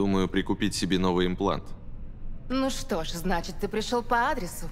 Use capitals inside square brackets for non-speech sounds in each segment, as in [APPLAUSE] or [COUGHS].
Думаю, прикупить себе новый имплант. Ну что ж, значит, ты пришел по адресу.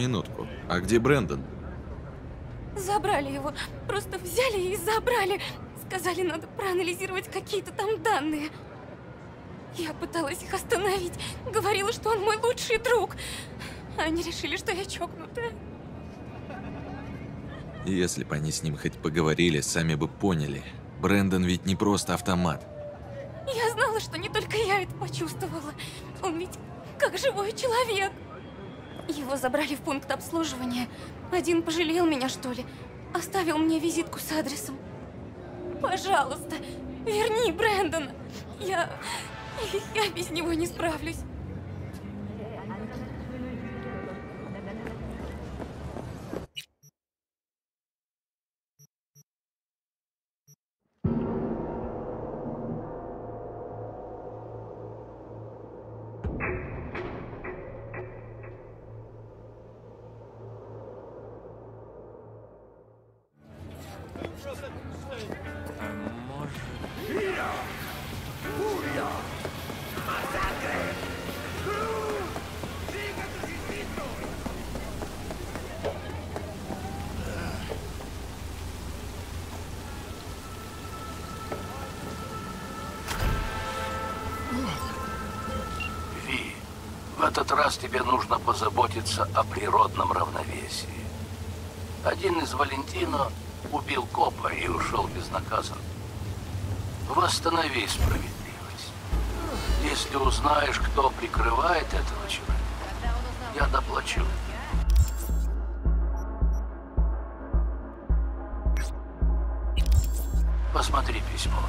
Минутку. А где Брэндон? Забрали его. Просто взяли и забрали. Сказали, надо проанализировать какие-то там данные. Я пыталась их остановить. Говорила, что он мой лучший друг. Они решили, что я чокнутая. Если бы они с ним хоть поговорили, сами бы поняли. Брэндон ведь не просто автомат. Я знала, что не только я это почувствовала. Он ведь как живой человек. Его забрали в пункт обслуживания. Один пожалел меня, что ли. Оставил мне визитку с адресом. Пожалуйста, верни Брэндона. Я... Я без него не справлюсь. Этот раз тебе нужно позаботиться о природном равновесии. Один из Валентино убил копа и ушел безнаказанно. Восстанови справедливость. Если узнаешь, кто прикрывает этого человека, я доплачу. Посмотри письмо.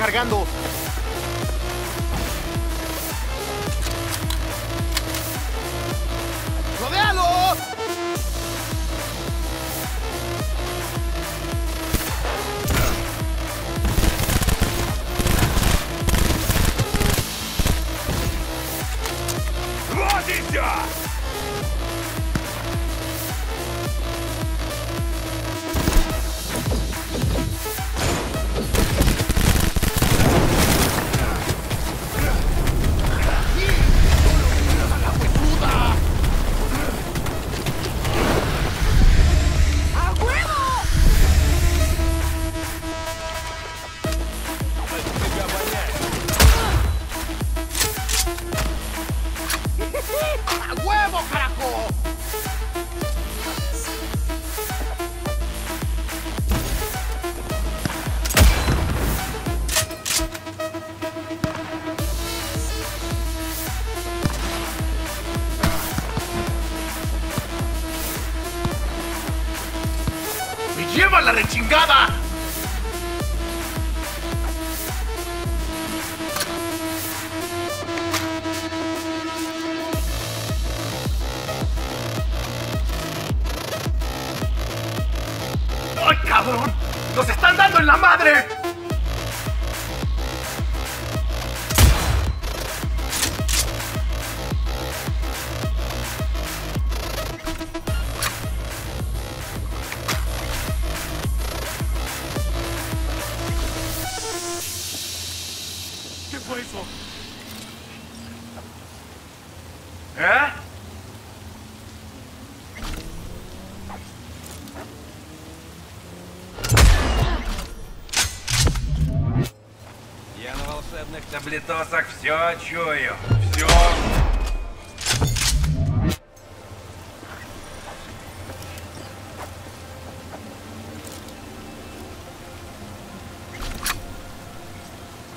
cargando. Таблетосах все чую. Все.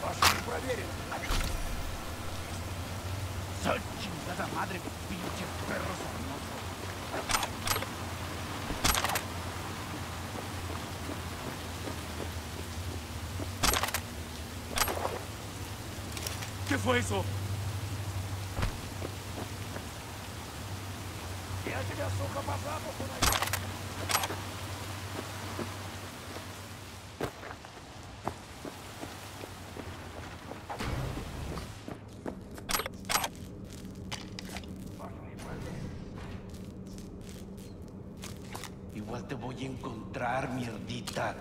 Пошли проверим. ¡Chingada madre! ¡Pinche perro fue eso? Te me asoja pasamos por ahí. Igual te voy a encontrar, mierdita.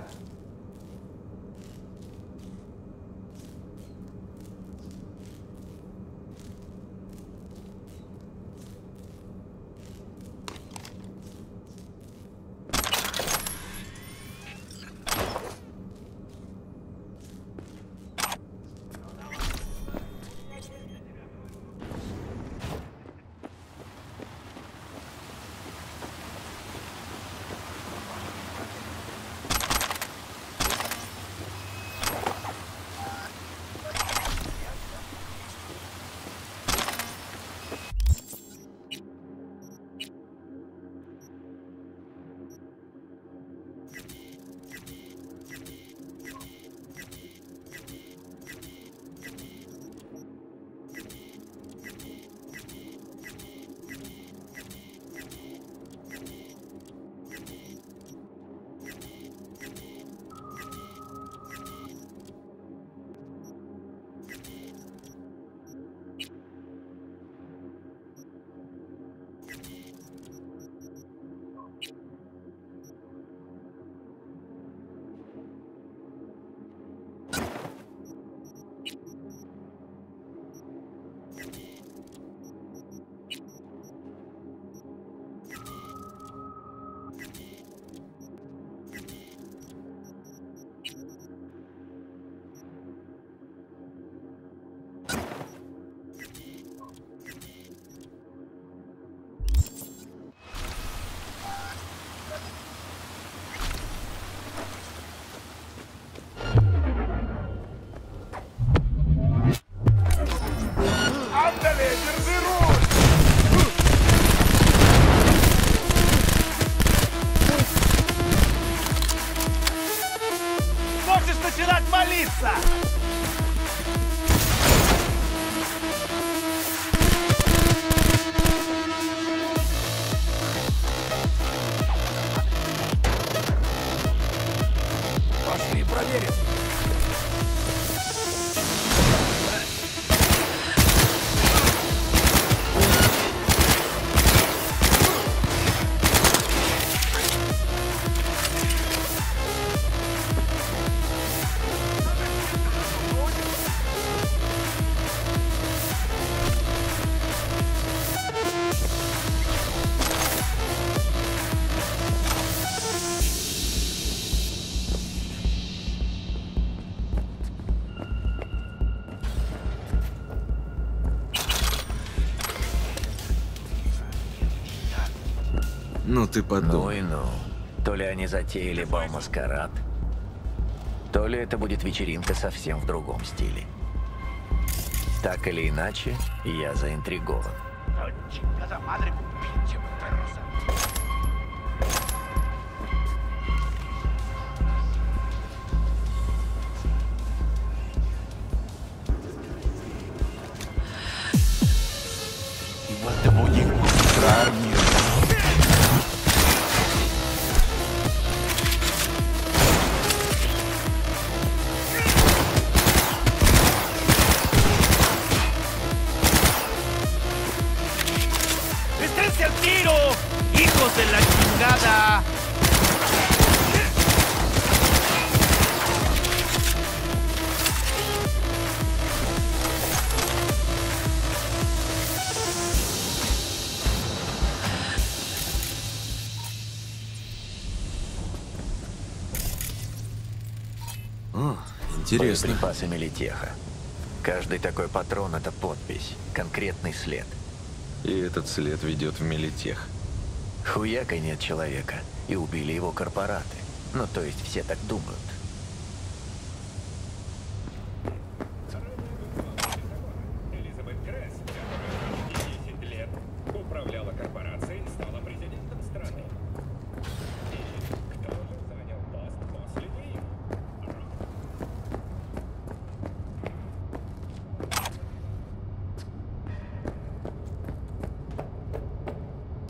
Ну ты Ну подумай. и ну. То ли они затеяли бал-маскарад, то ли это будет вечеринка совсем в другом стиле. Так или иначе, я заинтригован. Интересно. Боеприпасы Мелитеха. Каждый такой патрон — это подпись, конкретный след. И этот след ведет в Мелитех. Хуякой нет человека, и убили его корпораты. Ну, то есть все так думают.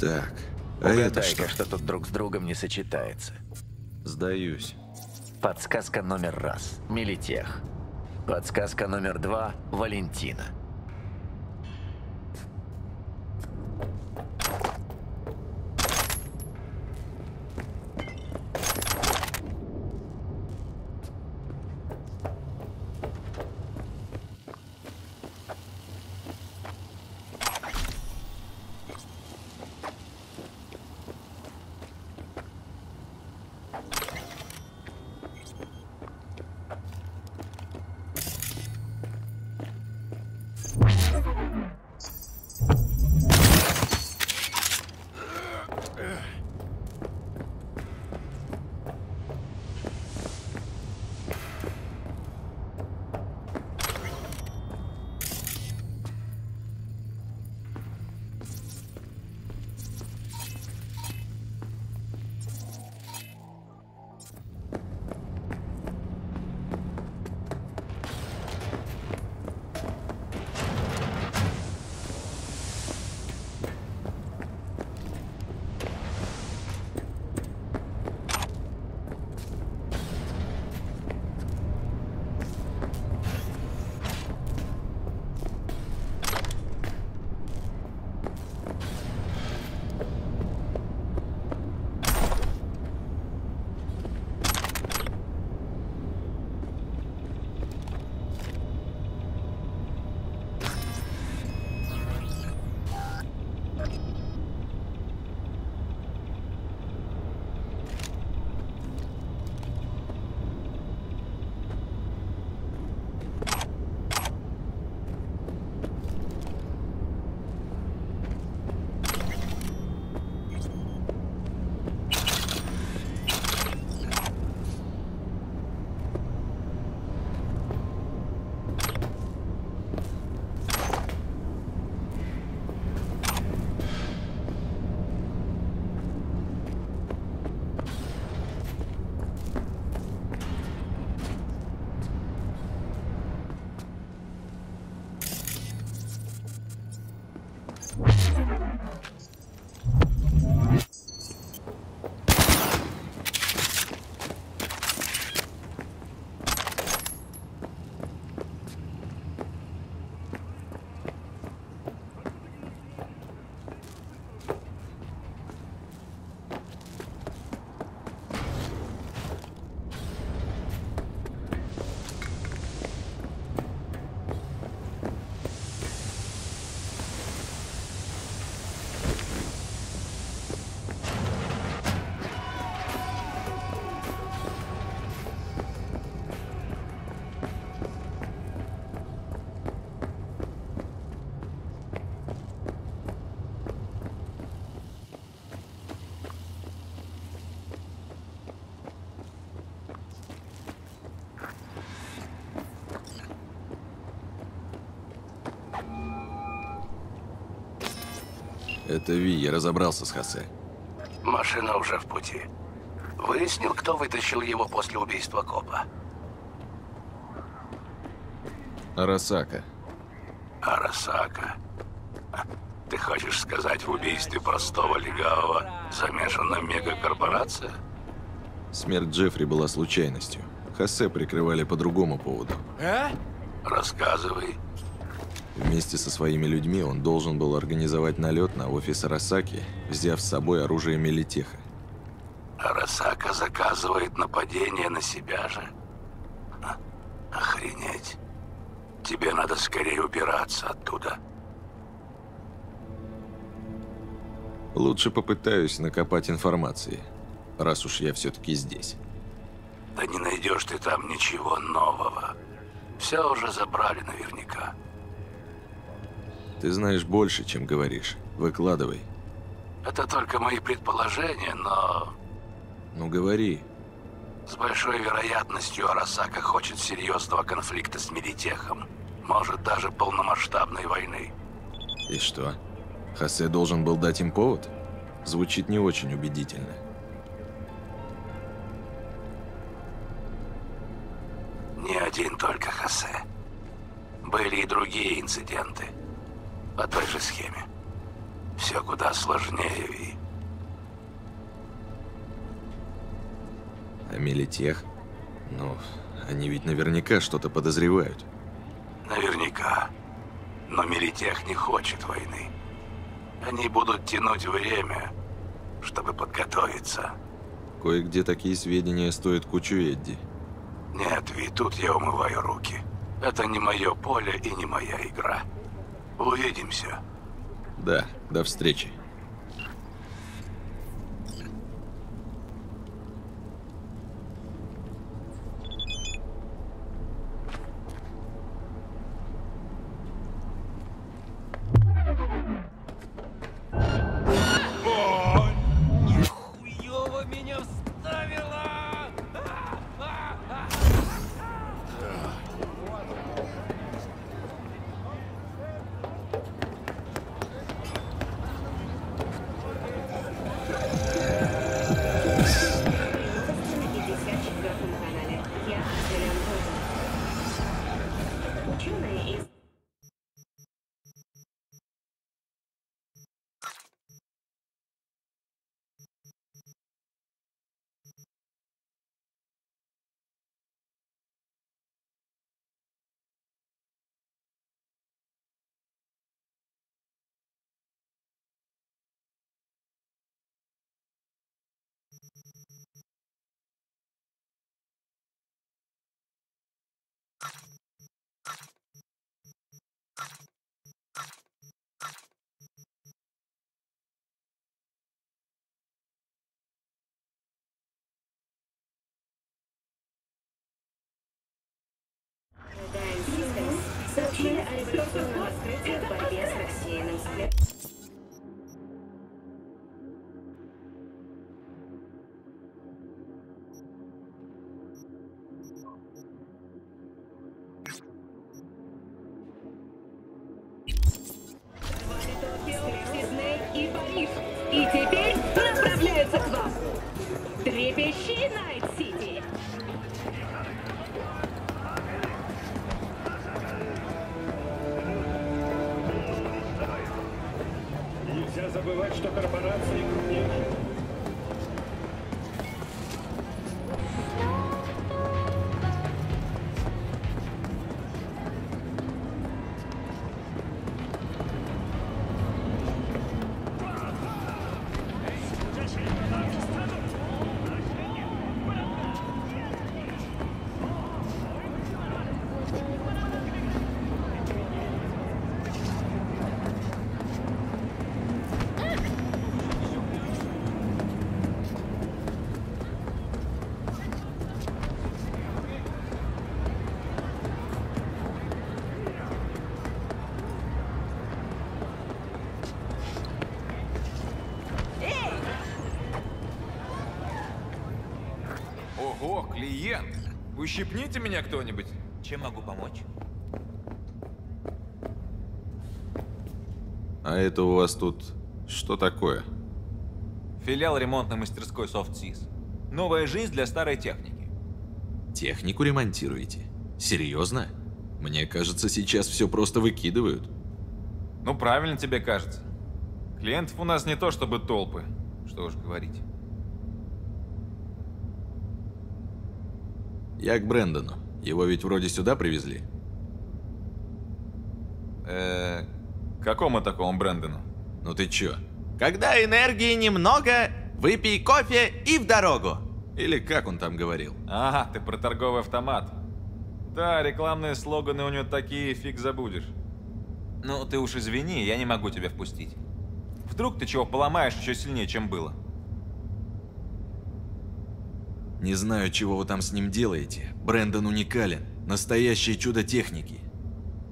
Так, а это что? что тут друг с другом не сочетается. Сдаюсь. Подсказка номер раз. Мелитех. Подсказка номер два. Валентина. Это Ви, я разобрался с Хосе. Машина уже в пути. Выяснил, кто вытащил его после убийства копа. Арасака. Арасака. Ты хочешь сказать, в убийстве простого легавого замешана мегакорпорация? Смерть Джеффри была случайностью. Хосе прикрывали по другому поводу. Рассказывай. Вместе со своими людьми он должен был организовать налет на офис Арасаки, взяв с собой оружие Мелитеха. Арасака заказывает нападение на себя же? Ха, Охренеть. Тебе надо скорее убираться оттуда. Лучше попытаюсь накопать информации, раз уж я все-таки здесь. Да не найдешь ты там ничего нового. Все уже забрали наверняка. Ты знаешь больше, чем говоришь. Выкладывай. Это только мои предположения, но Ну говори. с большой вероятностью Арасака хочет серьезного конфликта с Медитехом. Может, даже полномасштабной войны. И что? Хосе должен был дать им повод? Звучит не очень убедительно. Не один только Хосе. Были и другие инциденты. По той же схеме. Все куда сложнее, Ви. А Мелитех? Ну, они ведь наверняка что-то подозревают. Наверняка. Но Мелитех не хочет войны. Они будут тянуть время, чтобы подготовиться. Кое-где такие сведения стоят кучу Эдди. Нет, Ви, тут я умываю руки. Это не мое поле и не моя игра. Увидимся. Да, до встречи. baby. She nice. Ущипните меня кто-нибудь. Чем могу помочь? А это у вас тут Что такое? Филиал ремонтной мастерской SoftSys. Новая жизнь для старой техники. Технику ремонтируете? Серьезно? Мне кажется, сейчас все просто выкидывают. Ну, правильно тебе кажется. Клиентов у нас не то чтобы толпы. Что уж говорить. Я к Брэндону. Его ведь вроде сюда привезли. Э, какому такому Брэндону? Ну ты чё? Когда энергии немного, выпей кофе и в дорогу. Или как он там говорил? Ага, ты про торговый автомат. Да, рекламные слоганы у него такие, фиг забудешь. Ну, ты уж извини, я не могу тебя впустить. Вдруг ты чего поломаешь еще сильнее, чем было. Не знаю, чего вы там с ним делаете. Брэндон уникален. Настоящее чудо техники.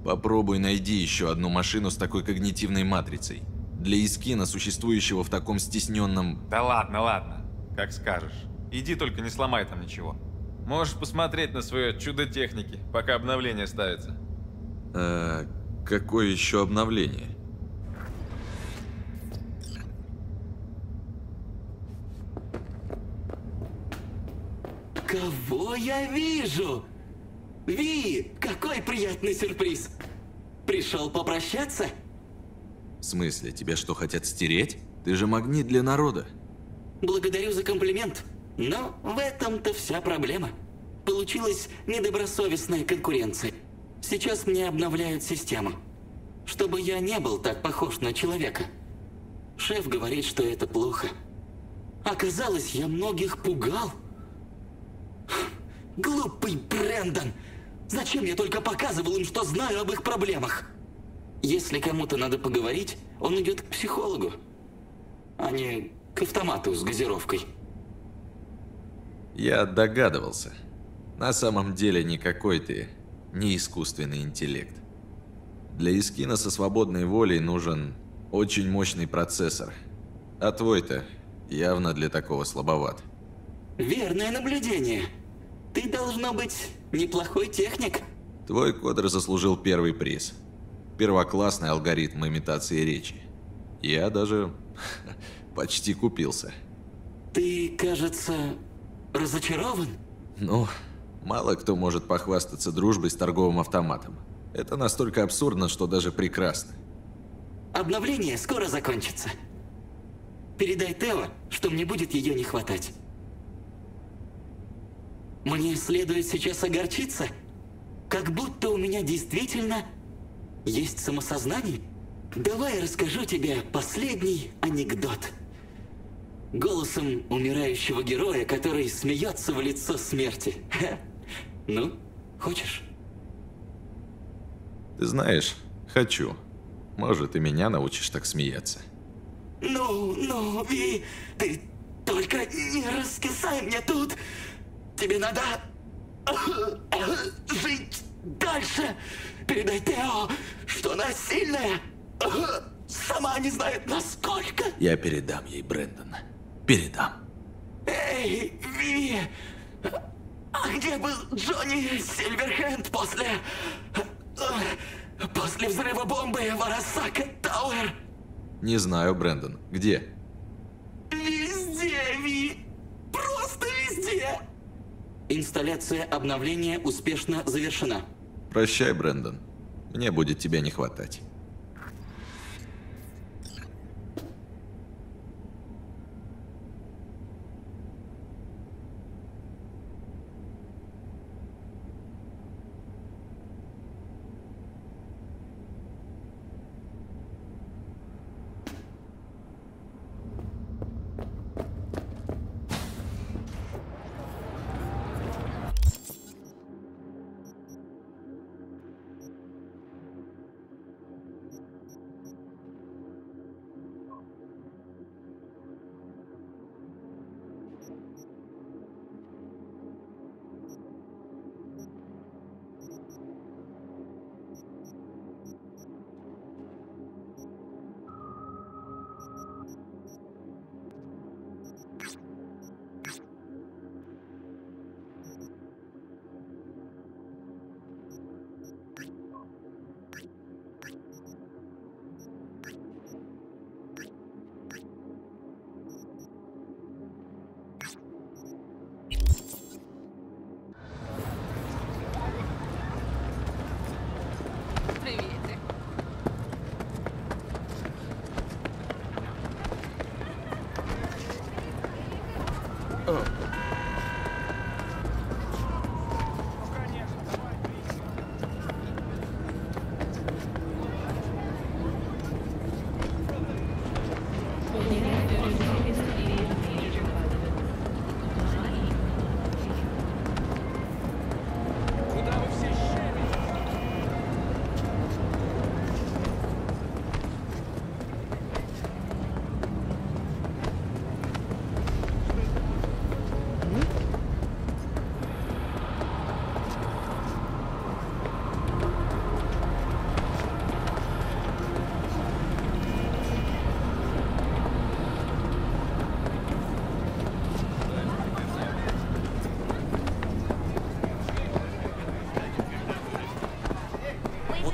Попробуй найди еще одну машину с такой когнитивной матрицей. Для Искина, существующего в таком стесненном... Да ладно, ладно. Как скажешь. Иди только не сломай там ничего. Можешь посмотреть на свое чудо техники, пока обновление ставится. А, какое еще обновление? Кого я вижу? Ви, какой приятный сюрприз. Пришел попрощаться? В смысле, тебя что, хотят стереть? Ты же магнит для народа. Благодарю за комплимент. Но в этом-то вся проблема. Получилась недобросовестная конкуренция. Сейчас мне обновляют систему. Чтобы я не был так похож на человека. Шеф говорит, что это плохо. Оказалось, я многих пугал. Глупый Брэндон! Зачем я только показывал им, что знаю об их проблемах? Если кому-то надо поговорить, он идет к психологу, а не к автомату с газировкой. Я догадывался. На самом деле никакой ты не искусственный интеллект. Для Искина со свободной волей нужен очень мощный процессор. А твой-то явно для такого слабоват. Верное наблюдение. Ты, должно быть, неплохой техник. Твой кодер заслужил первый приз. Первоклассный алгоритм имитации речи. Я даже [LAUGHS] почти купился. Ты, кажется, разочарован? Ну, мало кто может похвастаться дружбой с торговым автоматом. Это настолько абсурдно, что даже прекрасно. Обновление скоро закончится. Передай Тео, что мне будет ее не хватать. Мне следует сейчас огорчиться, как будто у меня действительно есть самосознание. Давай я расскажу тебе последний анекдот. Голосом умирающего героя, который смеется в лицо смерти. [LAUGHS] Ну, хочешь? Ты знаешь, хочу. Может, и меня научишь так смеяться. Ну, ну, Ви, ты только не раскисай мне тут. Тебе надо жить дальше. Передай Тео, что она сильная. Сама не знает, насколько. Я передам ей, Брэндон. Передам. Эй, Ви, а где был Джонни Сильверхенд после... После взрыва бомбы в Арасака Тауэр? Не знаю, Брэндон. Где? Везде, Ви. Инсталляция обновления успешно завершена. Прощай, Брэндон. Мне будет тебя не хватать.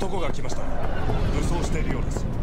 男が来ました。武装しているようです。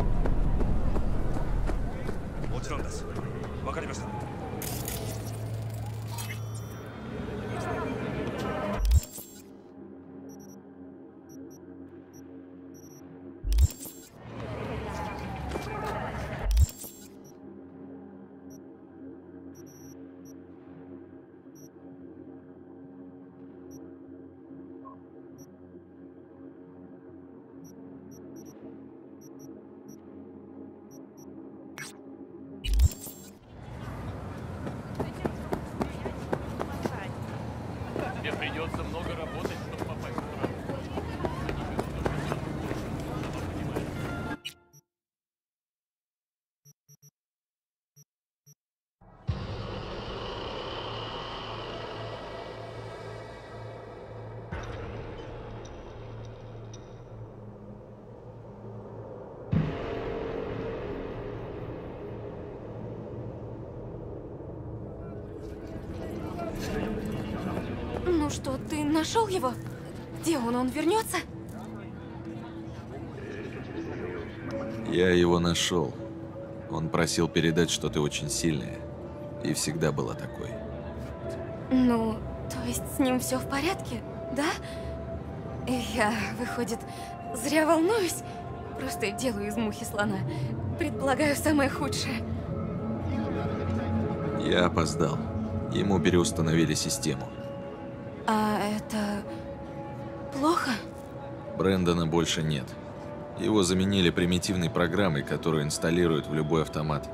Нашел его? Где он? Он вернется? Я его нашел. Он просил передать, что ты очень сильная. И всегда была такой. Ну, то есть с ним все в порядке, да? И Я, выходит, зря волнуюсь. Просто делаю из мухи слона. Предполагаю самое худшее. Я опоздал. Ему переустановили систему. Это плохо? Брэндона больше нет. Его заменили примитивной программой, которую инсталируют в любой автомат.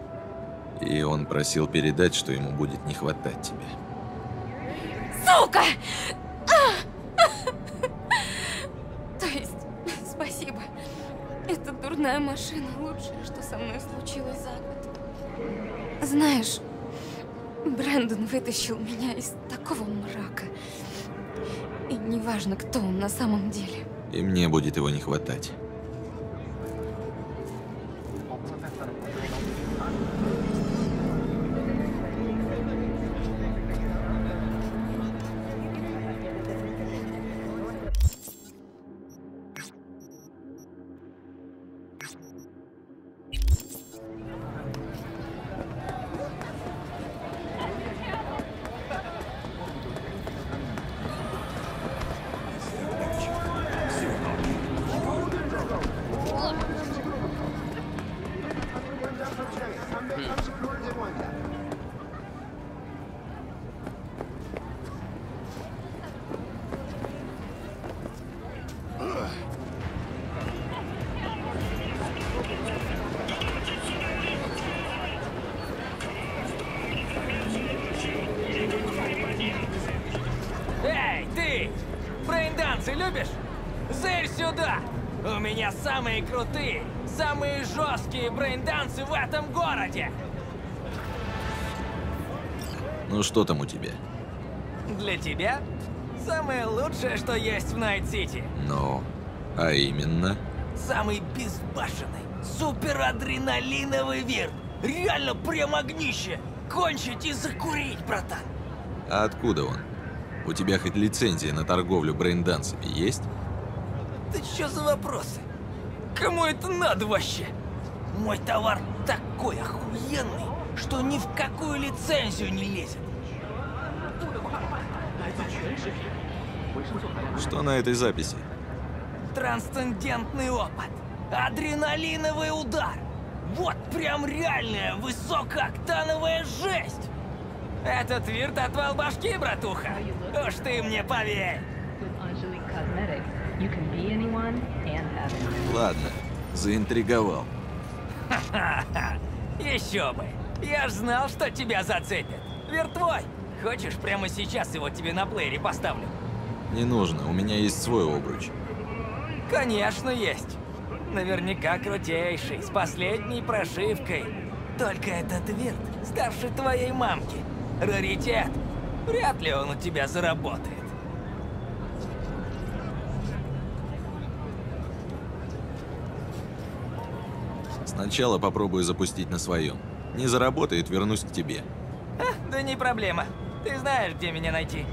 И он просил передать, что ему будет не хватать тебя. Сука! [LAUGHS] То есть, спасибо. Эта дурная машина лучшее, что со мной случилось за год. Знаешь, Брэндон вытащил меня из такого мрака. И неважно, кто он на самом деле. И мне будет его не хватать. Самые крутые, самые жесткие брейндансы в этом городе! Ну что там у тебя? Для тебя самое лучшее, что есть в Найт-Сити. Ну, а именно? Самый безбашенный, суперадреналиновый вирт. Реально прям огнище. Кончить и закурить, братан. А откуда он? У тебя хоть лицензия на торговлю брейндансами есть? Ты чё за вопросы? Кому это надо вообще? Мой товар такой охуенный, что ни в какую лицензию не лезет. Что на этой записи? Трансцендентный опыт. Адреналиновый удар. Вот прям реальная высокооктановая жесть. Этот вирт отвал башки, братуха. Уж ты мне поверь. Ладно, заинтриговал. Ха-ха-ха. [LAUGHS] Еще бы. Я ж знал, что тебя зацепит. Вирт твой. Хочешь, прямо сейчас его тебе на плеере поставлю? Не нужно, у меня есть свой обруч. Конечно, есть. Наверняка крутейший, с последней прошивкой. Только этот вирт, ставший твоей мамке, раритет. Вряд ли он у тебя заработает. Сначала попробую запустить на своем. Не заработает, вернусь к тебе. А, да не проблема. Ты знаешь, где меня найти.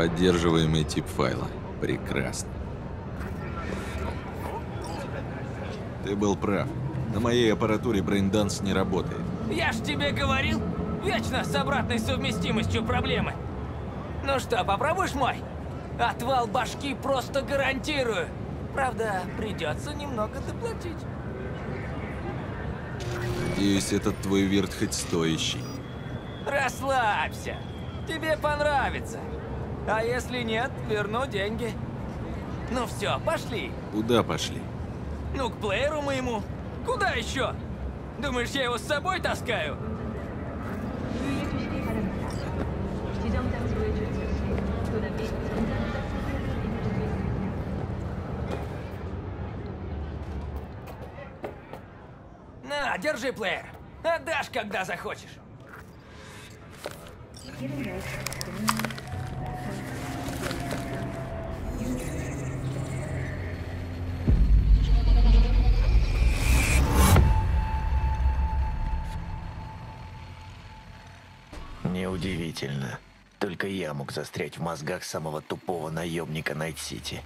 Неподдерживаемый тип файла. Прекрасно. Ты был прав. На моей аппаратуре брейнданс не работает. Я ж тебе говорил, вечно с обратной совместимостью проблемы. Ну что, попробуешь мой? Отвал башки просто гарантирую. Правда, придется немного доплатить. Надеюсь, этот твой вирт хоть стоящий. Расслабься. Тебе понравится. А если нет, верну деньги. Ну все, пошли. Куда пошли? Ну, к плееру моему. Куда еще? Думаешь, я его с собой таскаю? На, держи плеер. Отдашь, когда захочешь. Мог застрять в мозгах самого тупого наемника Найт-Сити.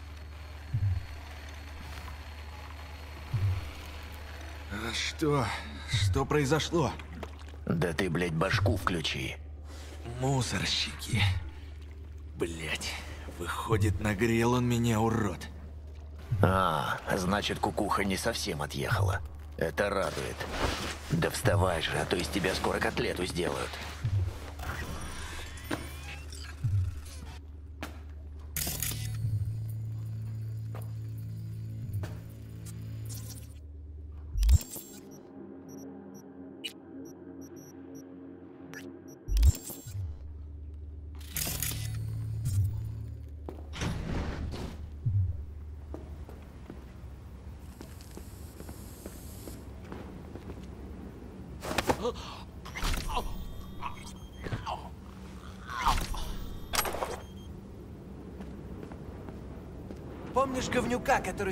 А что? Что произошло? Да ты, блядь, башку включи. Мусорщики. Блять, выходит, нагрел он меня, урод. А, значит, кукуха не совсем отъехала. Это радует. Да вставай же, а то из тебя скоро котлету сделают.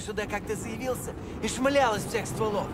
Сюда как-то заявился и шмалял из всех стволов?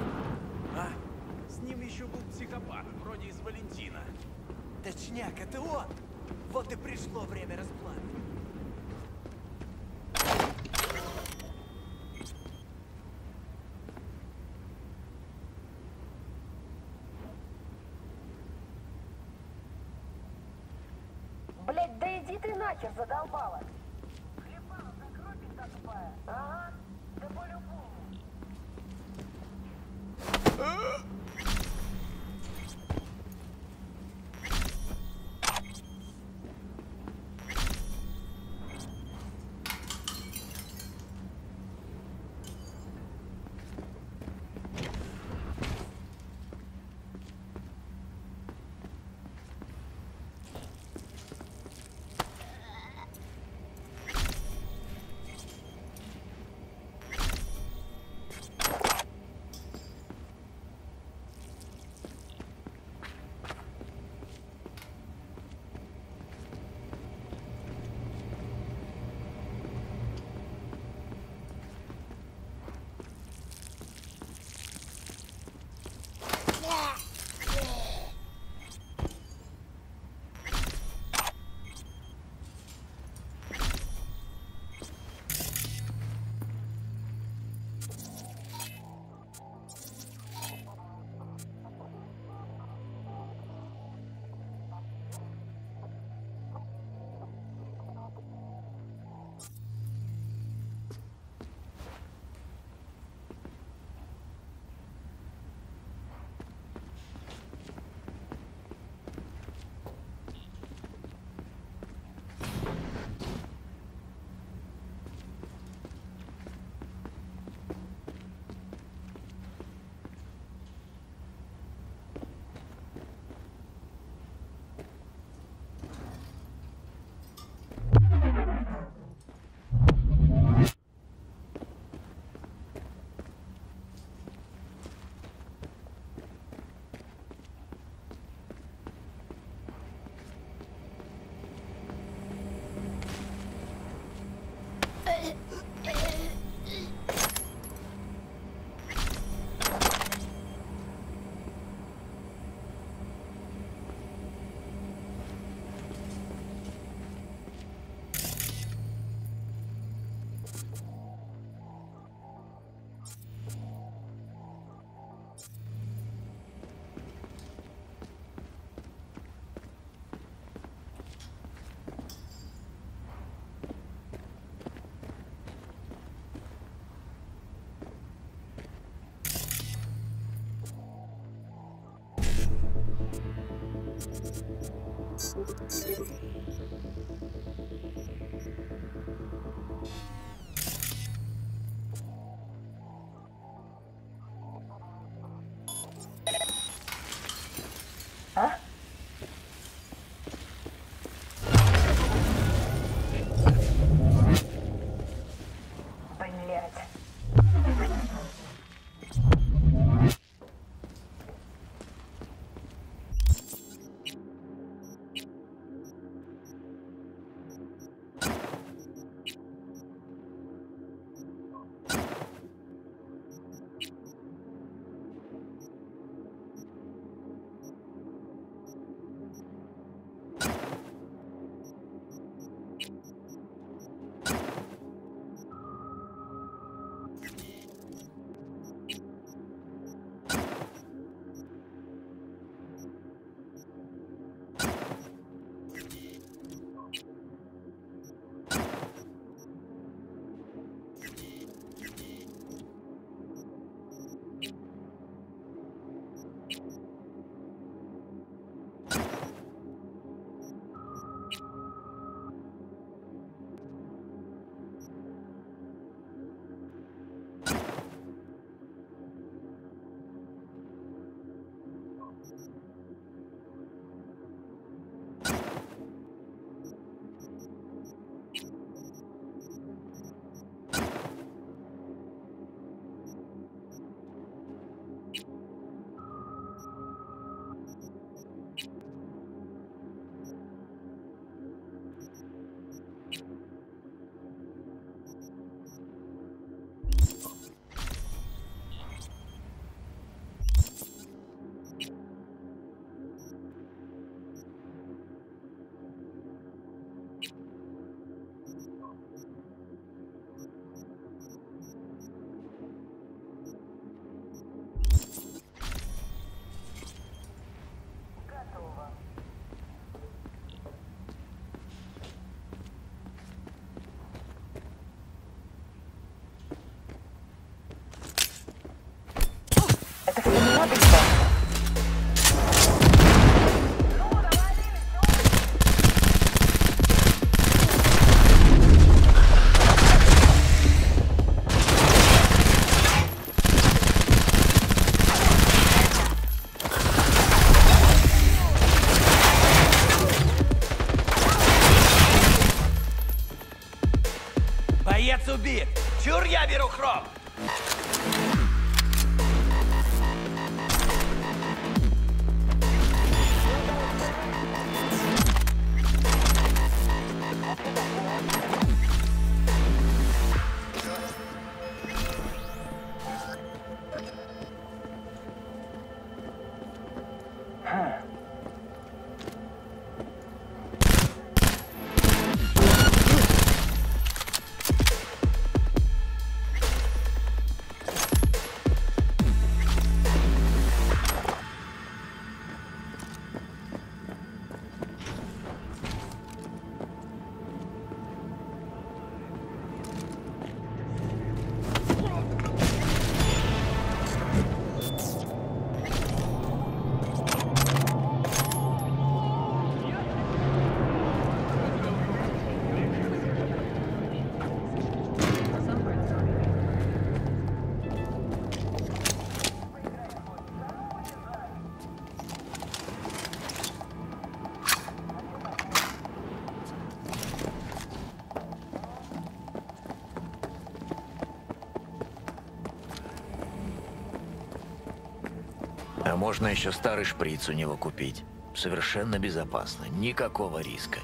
Можно еще старый шприц у него купить. Совершенно безопасно, никакого риска.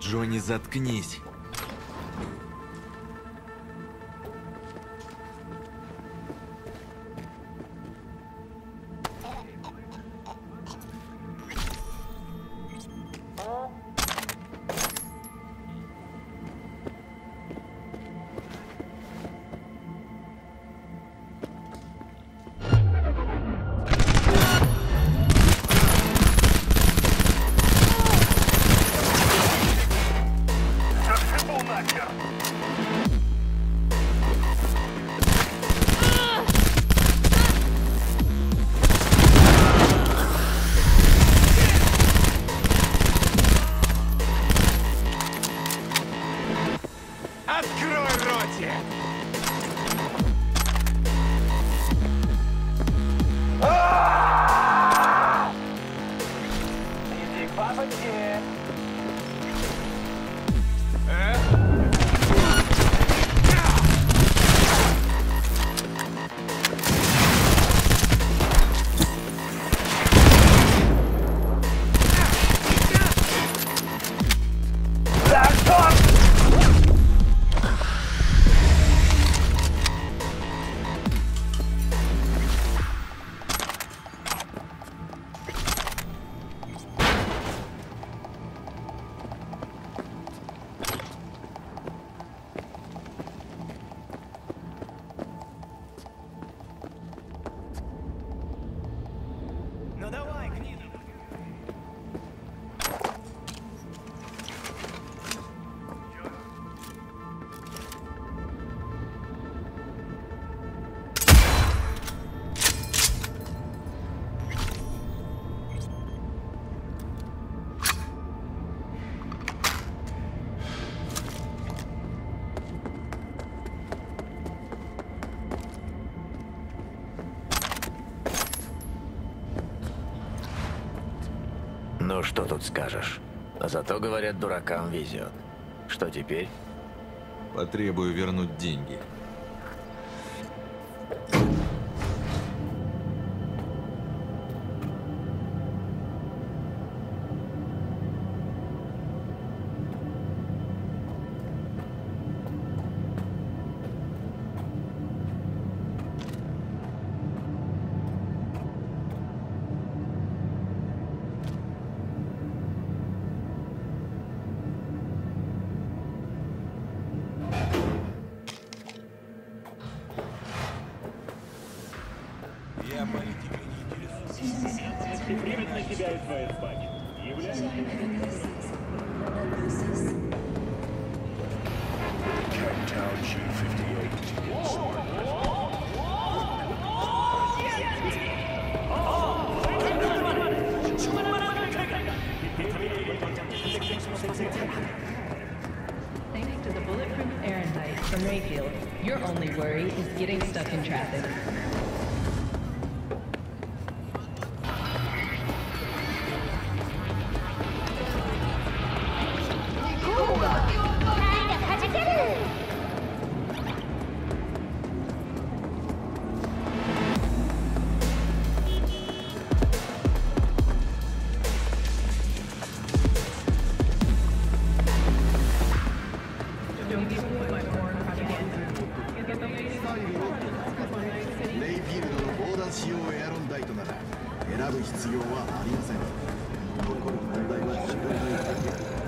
Джонни, заткнись. Что тут скажешь? Зато, говорят, дуракам везет. Что теперь? Потребую вернуть деньги. 選ぶ必要はありません。残る問題は自分のだけ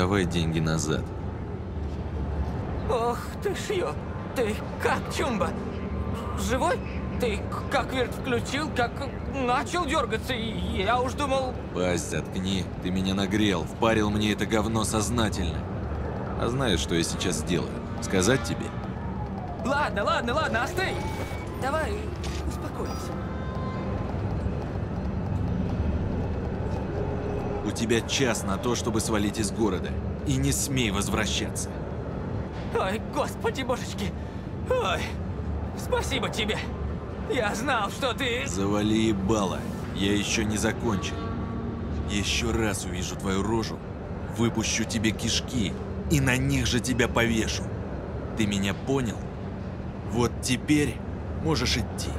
Отдавай деньги назад. Ох ты ж ё. Ты как, Чумба? Живой? Ты как верть включил, как начал дергаться, и я уж думал... Пасть заткни, ты меня нагрел, впарил мне это говно сознательно. А знаешь, что я сейчас сделаю? Сказать тебе? Ладно, ладно, ладно, остынь. Давай, успокойся. У тебя час на то, чтобы свалить из города. И не смей возвращаться. Ой, господи божечки. Ой, спасибо тебе. Я знал, что ты... Завали ебало. Я еще не закончил. Еще раз увижу твою рожу, выпущу тебе кишки и на них же тебя повешу. Ты меня понял? Вот теперь можешь идти.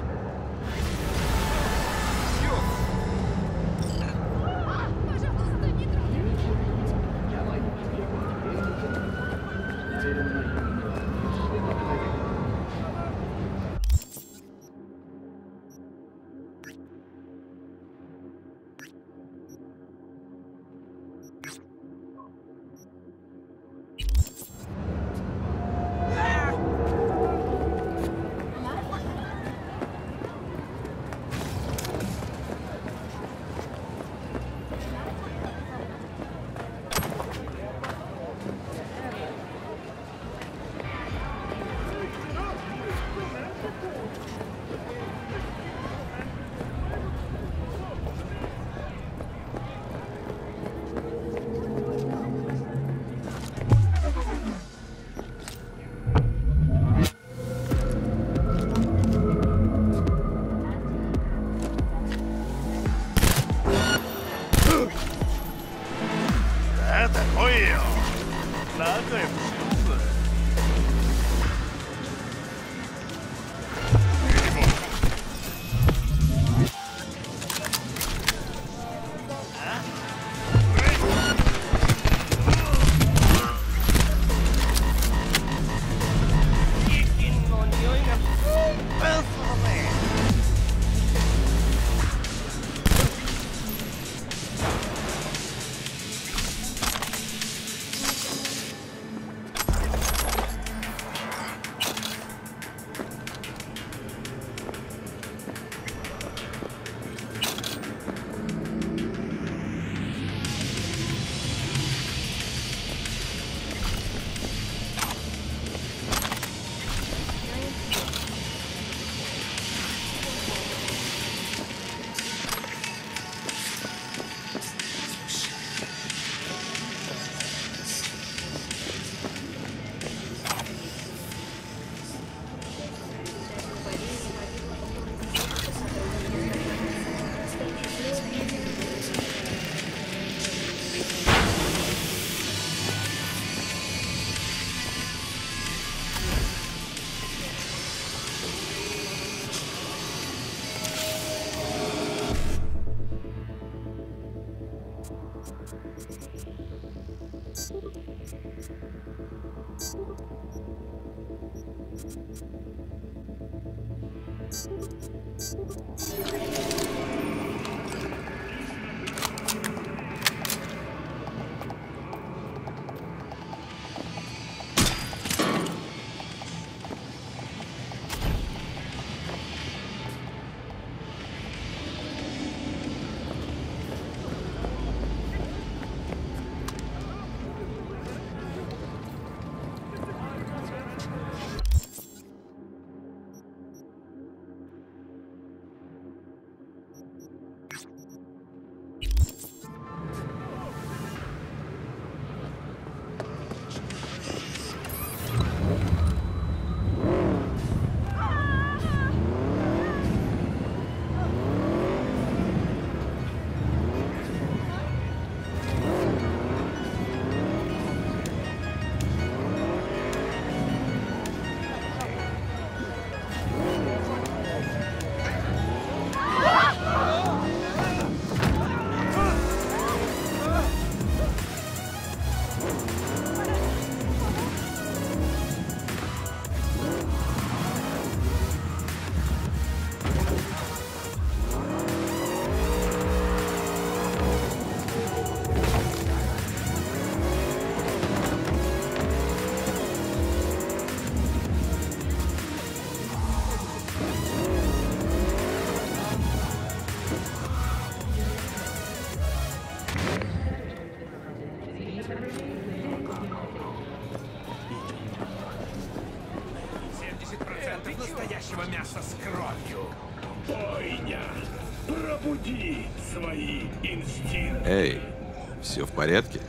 Порядке?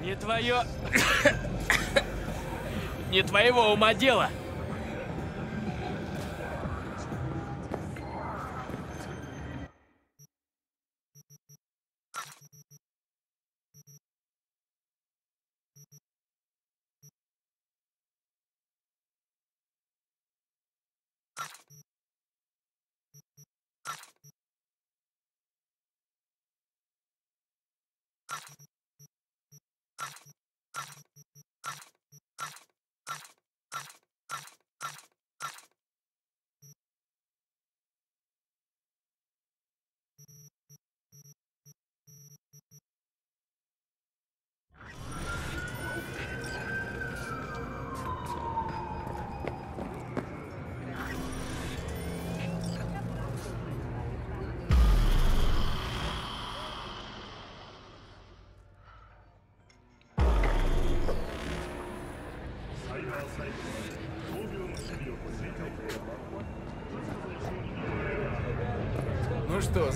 Не твое... [COUGHS] Не твоего ума дело.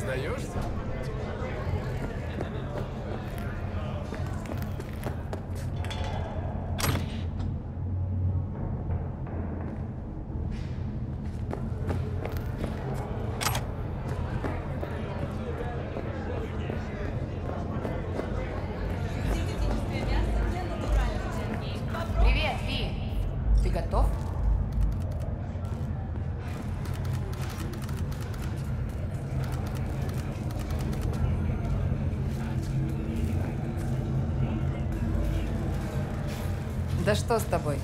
Ну Да что с тобой?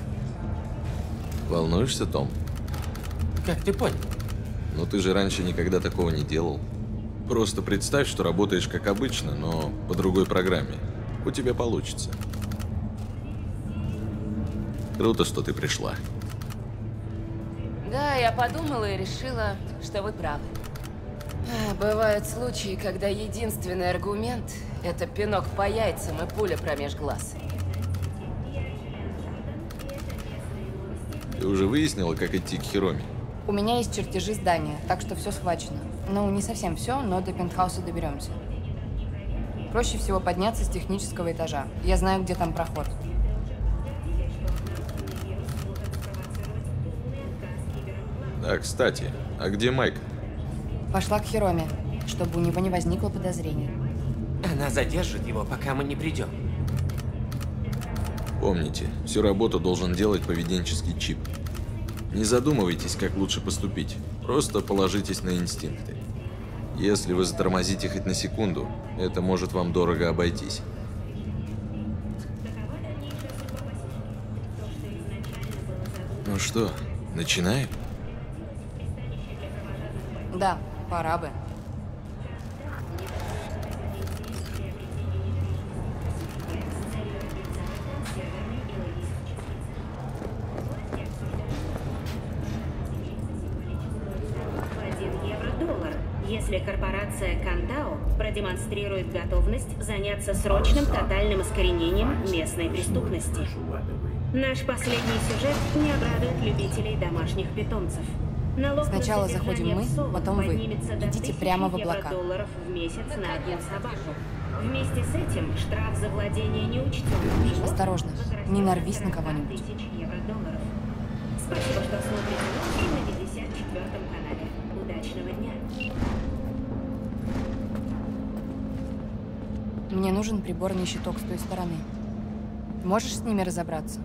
Волнуешься, Том? Как ты понял? Ну ты же раньше никогда такого не делал. Просто представь, что работаешь как обычно, но по другой программе. У тебя получится. Круто, что ты пришла. Да, я подумала и решила, что вы правы. А, Бывают случаи, когда единственный аргумент — это пинок по яйцам и пуля промеж глаз. Ты уже выяснила, как идти к Хироми? У меня есть чертежи здания, так что все схвачено. Ну, не совсем все, но до пентхауса доберемся. Проще всего подняться с технического этажа. Я знаю, где там проход. Да, кстати, а где Майк? Пошла к Хироме, чтобы у него не возникло подозрений. Она задержит его, пока мы не придем. Помните, всю работу должен делать поведенческий чип. Не задумывайтесь, как лучше поступить. Просто положитесь на инстинкты. Если вы затормозите хоть на секунду, это может вам дорого обойтись. Ну что, начинаем? Да, пора бы. Заняться срочным тотальным искоренением местной преступности. Наш последний сюжет не обрадует любителей домашних питомцев. Налог на Сначала заходим мы, потом вы. Идите 1000 прямо в облака. евро-долларов в месяц на одну собаку. Вместе с этим штраф за владение неучтенным животным Осторожно, не нарвись на кого-нибудь. Спасибо, что смотрите на 54 канале. Удачного дня! Мне нужен приборный щиток с той стороны. Можешь с ними разобраться?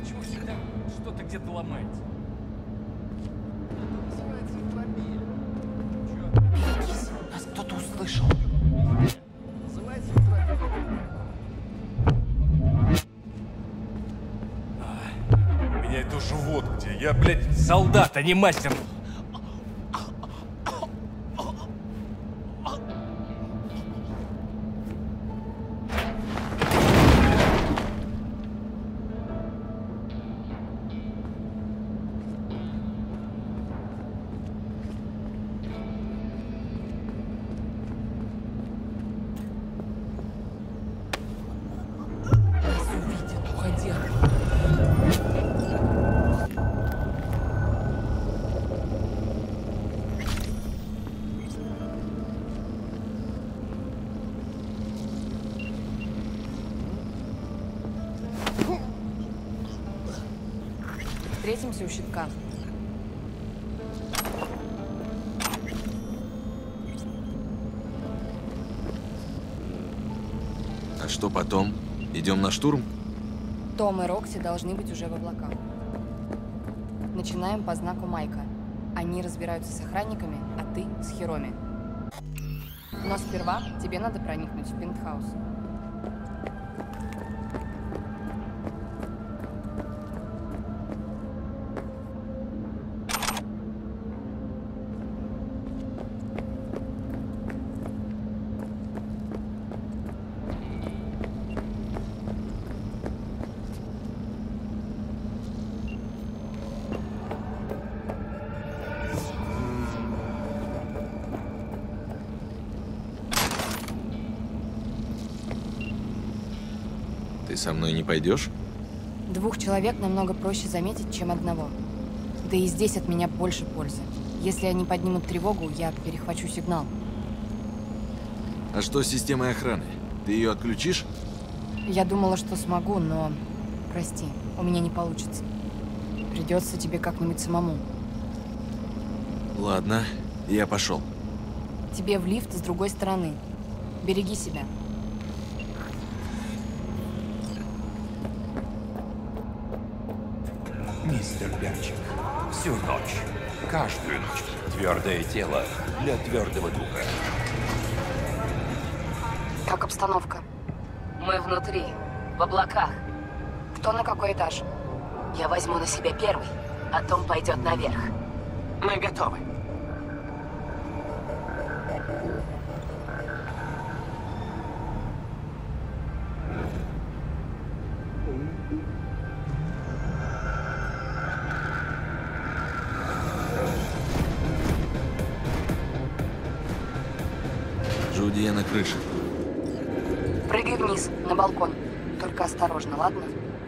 Почему всегда что-то где-то ломается? Нас кто-то услышал. У меня это живот где. Я, блядь, солдат, а не мастер. Штурм? Том и Рокси должны быть уже в облаках. Начинаем по знаку Майка. Они разбираются с охранниками, а ты с Хероми. Но сперва тебе надо проникнуть в пентхаус. Со мной не пойдешь? Двух человек намного проще заметить, чем одного. Да и здесь от меня больше пользы. Если они поднимут тревогу, я перехвачу сигнал. А что с системой охраны? Ты ее отключишь? Я думала, что смогу, но... Прости, у меня не получится. Придется тебе как-нибудь самому. Ладно, я пошел. Тебе в лифт с другой стороны. Береги себя. Мистер Перчик, всю ночь, каждую ночь, твердое тело для твердого духа. Как обстановка? Мы внутри, в облаках. Кто на какой этаж? Я возьму на себя первый, а Том пойдет наверх. Мы готовы. Осторожно, ладно?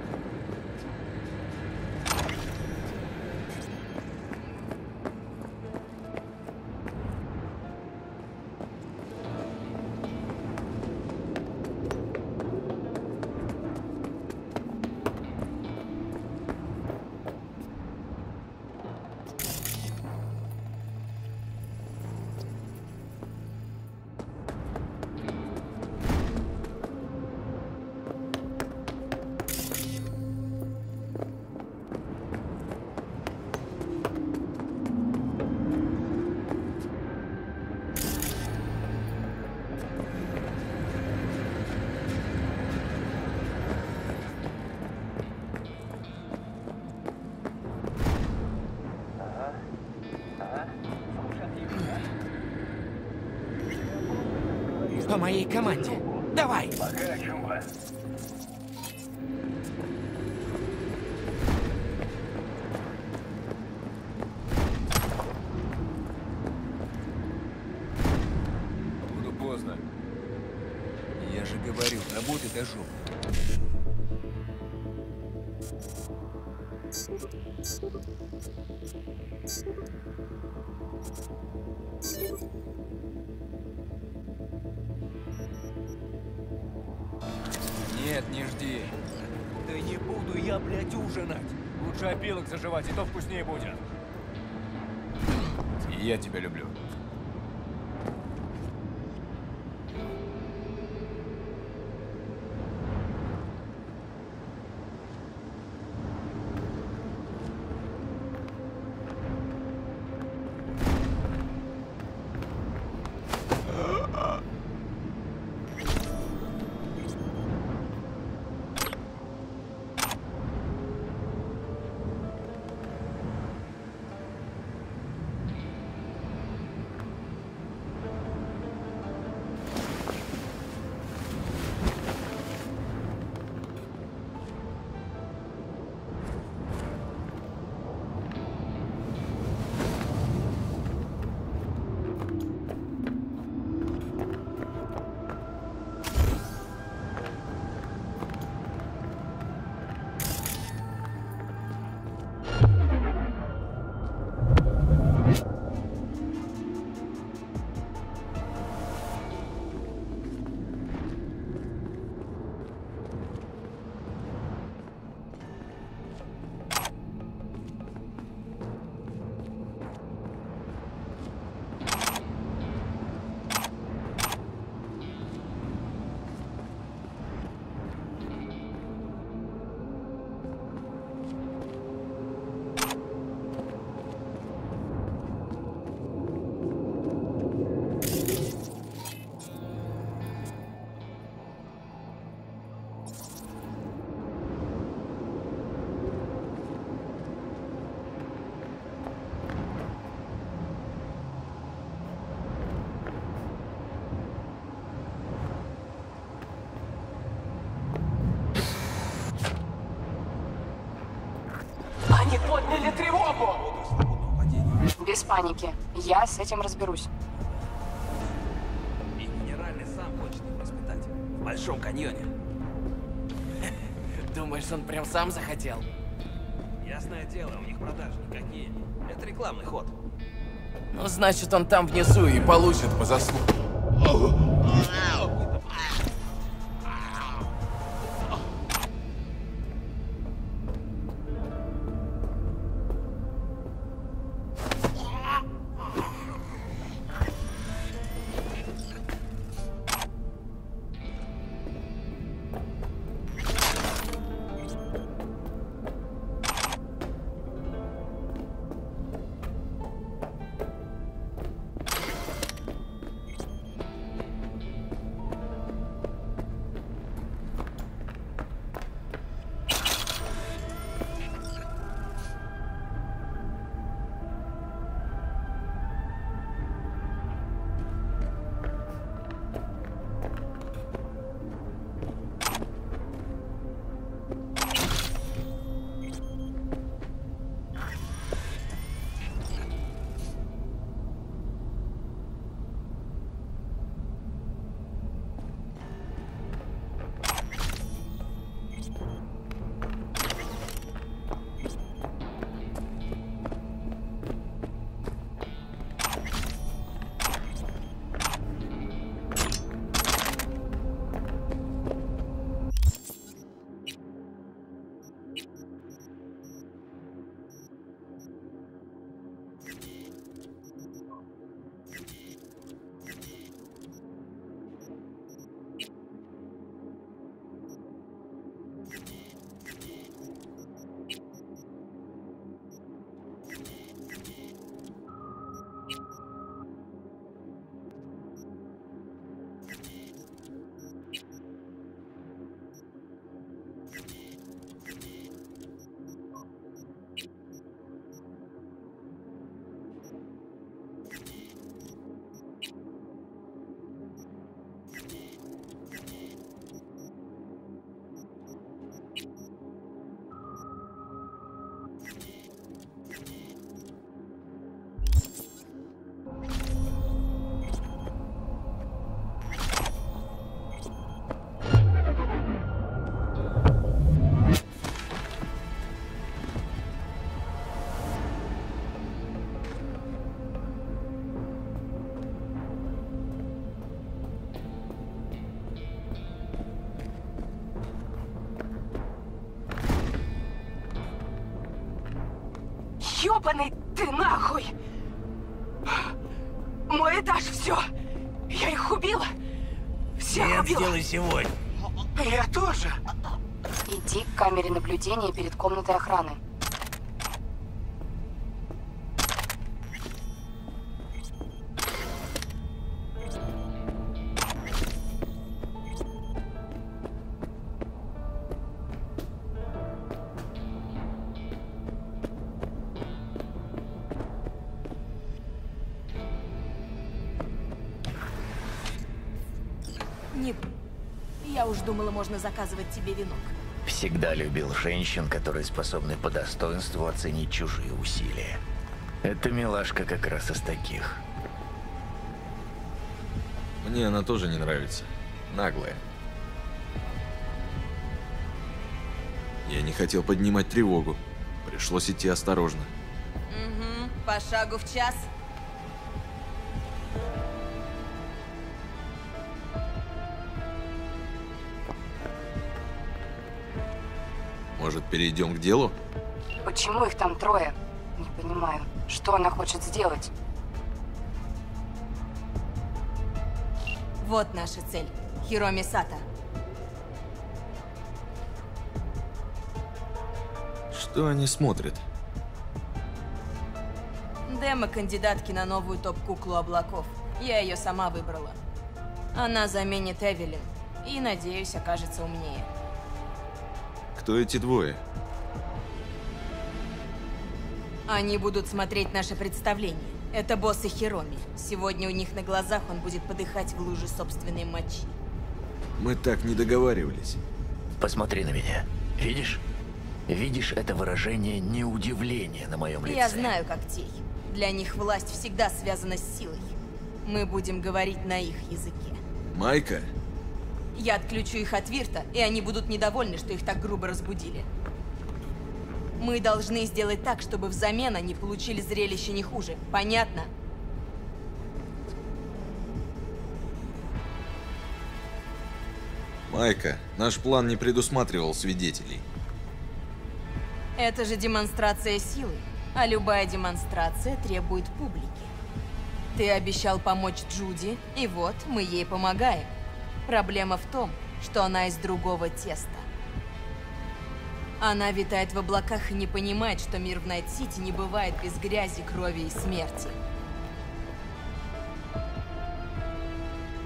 Моей команде. Нет, не жди. Да не буду я, блядь, ужинать. Лучше опилок заживать, и то вкуснее будет. И я тебя люблю. Паники. Я с этим разберусь. И генеральный сам хочет их воспитать. В Большом каньоне. [LAUGHS] Думаешь, он прям сам захотел? Ясное дело, у них продажи никакие. Это рекламный ход. Ну, значит, он там внизу и получит по заслугам. Ёбаный ты нахуй! Мой этаж, все! Я их убила! Всех Нет, убила! сделай сегодня. Я тоже! Иди к камере наблюдения перед комнатой охраны. Можно заказывать тебе венок. Всегда любил женщин, которые способны по достоинству оценить чужие усилия. Эта милашка как раз из таких. Мне она тоже не нравится. Наглая. Я не хотел поднимать тревогу. Пришлось идти осторожно. Угу, по шагу в час. Перейдем к делу? Почему их там трое? Не понимаю. Что она хочет сделать? Вот наша цель. Хироми Сата. Что они смотрят? Демо кандидатки на новую топ-куклу облаков. Я ее сама выбрала. Она заменит Эвелин. И, надеюсь, окажется умнее. Кто эти двое? Они будут смотреть наше представление. Это боссы Хироми. Сегодня у них на глазах он будет подыхать в луже собственной мочи. Мы так не договаривались. Посмотри на меня. Видишь? Видишь это выражение не удивления на моем лице? Я знаю когтей. Для них власть всегда связана с силой. Мы будем говорить на их языке. Майка, Я отключу их от Вирта, и они будут недовольны, что их так грубо разбудили. Мы должны сделать так, чтобы взамен они получили зрелище не хуже. Понятно? Майка, наш план не предусматривал свидетелей. Это же демонстрация силы, а любая демонстрация требует публики. Ты обещал помочь Джуди, и вот мы ей помогаем. Проблема в том, что она из другого теста. Она витает в облаках и не понимает, что мир в Найт-Сити не бывает без грязи, крови и смерти.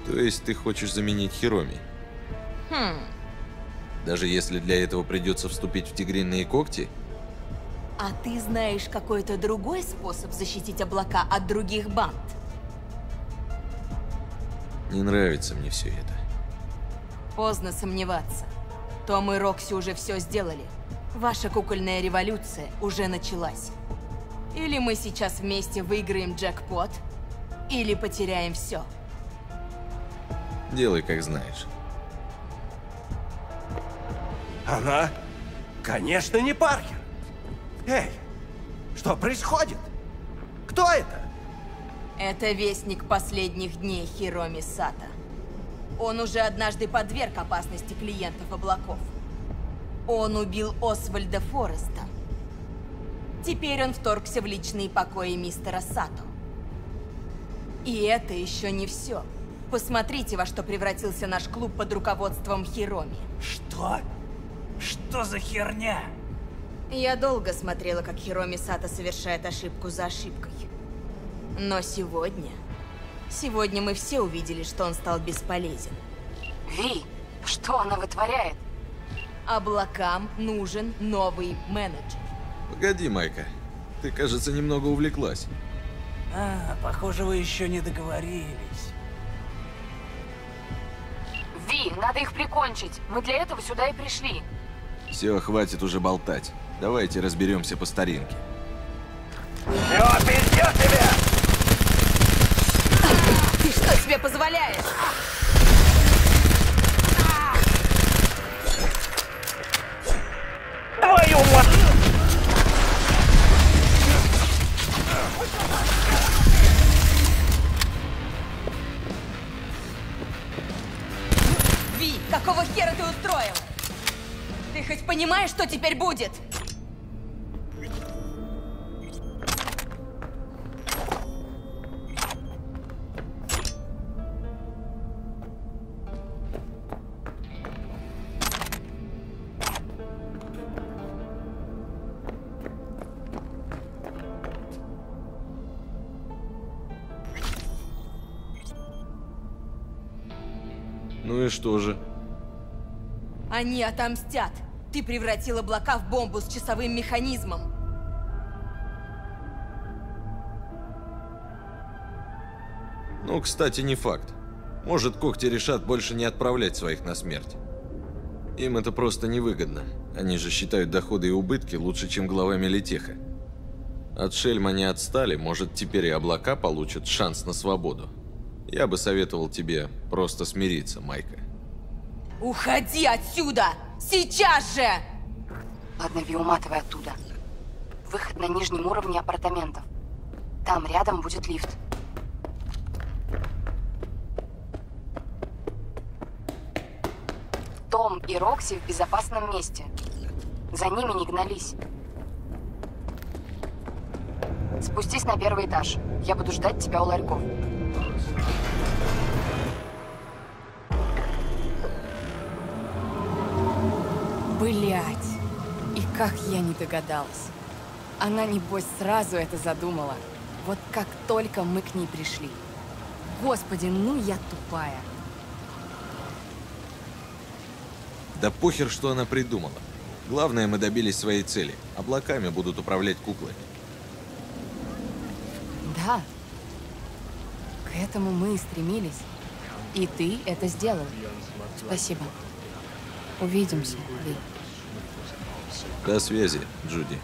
То есть ты хочешь заменить Хироми? Хм, Даже если для этого придется вступить в тигриные когти? а ты знаешь какой-то другой способ защитить облака от других банд? Не нравится мне все это. Поздно сомневаться. Том и Рокси уже все сделали. Ваша кукольная революция уже началась. Или мы сейчас вместе выиграем джекпот, или потеряем все. Делай, как знаешь. Она, конечно, не Паркер. Эй, что происходит? Кто это? Это вестник последних дней Хироми Сата. Он уже однажды подверг опасности клиентов облаков. Он убил Освальда Фореста. Теперь он вторгся в личные покои мистера Сато. И это еще не все. Посмотрите, во что превратился наш клуб под руководством Хироми. Что? Что за херня? Я долго смотрела, как Хироми Сато совершает ошибку за ошибкой. Но сегодня... Сегодня мы все увидели, что он стал бесполезен. Ви, что она вытворяет? Облакам нужен новый менеджер. Погоди, Майка. Ты, кажется, немного увлеклась. А, похоже, вы еще не договорились. Ви, надо их прикончить. Мы для этого сюда и пришли. Все, хватит уже болтать. Давайте разберемся по старинке. Все, пиздец тебя! Себе позволяешь? Твою мать! Ви, какого хера ты устроил? Ты хоть понимаешь, что теперь будет? Что же? Они отомстят. Ты превратил облака в бомбу с часовым механизмом. Ну, кстати, не факт. Может, когти решат больше не отправлять своих на смерть. Им это просто невыгодно. Они же считают доходы и убытки лучше, чем глава Мелитеха. От Шельма не отстали, может, теперь и облака получат шанс на свободу. Я бы советовал тебе просто смириться, Майка. Уходи отсюда! Сейчас же! Ладно, Ви, уматывай оттуда. Выход на нижнем уровне апартаментов. Там рядом будет лифт. Том и Рокси в безопасном месте. За ними не гнались. Спустись на первый этаж. Я буду ждать тебя у ларьков. Блять. И как я не догадалась. Она, небось, сразу это задумала. Вот как только мы к ней пришли. Господи, ну я тупая. Да похер, что она придумала. Главное, мы добились своей цели. Облаками будут управлять куклы. Да. К этому мы и стремились. И ты это сделал. Спасибо. Увидимся, Ви. До связи, Джуди.